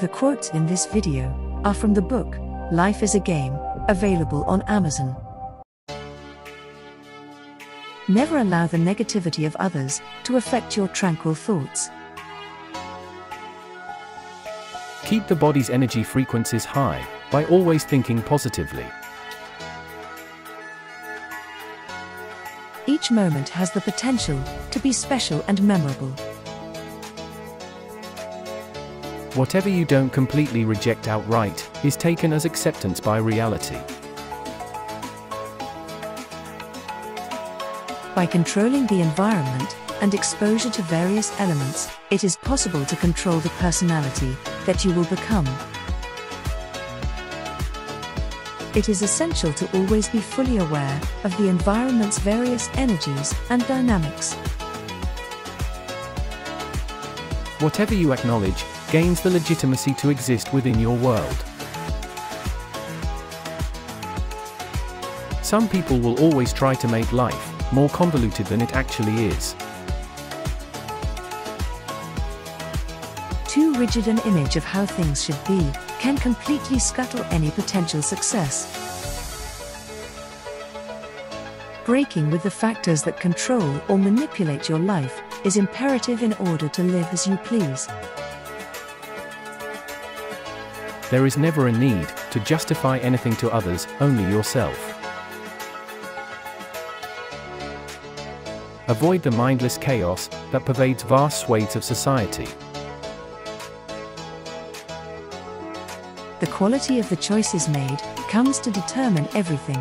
The quotes in this video are from the book Life is a Game, available on Amazon. Never allow the negativity of others to affect your tranquil thoughts. Keep the body's energy frequencies high by always thinking positively. Each moment has the potential to be special and memorable. Whatever you don't completely reject outright is taken as acceptance by reality. By controlling the environment and exposure to various elements, it is possible to control the personality that you will become. It is essential to always be fully aware of the environment's various energies and dynamics. Whatever you acknowledge gains the legitimacy to exist within your world. Some people will always try to make life more convoluted than it actually is. Too rigid an image of how things should be can completely scuttle any potential success. Breaking with the factors that control or manipulate your life is imperative in order to live as you please. There is never a need to justify anything to others, only yourself. Avoid the mindless chaos that pervades vast swathes of society. The quality of the choices made comes to determine everything.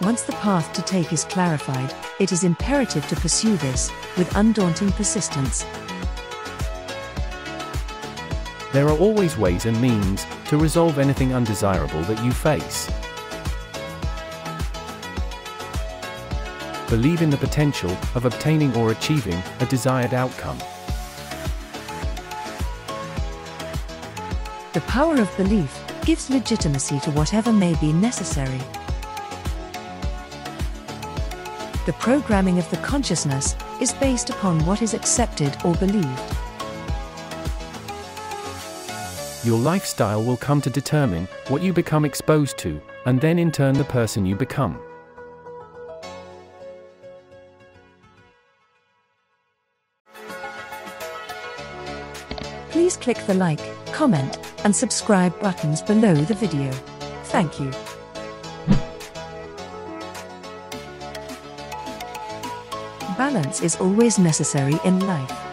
Once the path to take is clarified, it is imperative to pursue this with undaunting persistence. There are always ways and means to resolve anything undesirable that you face. Believe in the potential of obtaining or achieving a desired outcome. The power of belief gives legitimacy to whatever may be necessary. The programming of the consciousness is based upon what is accepted or believed. Your lifestyle will come to determine what you become exposed to, and then in turn the person you become. Please click the like, comment, and subscribe buttons below the video. Thank you. Balance is always necessary in life.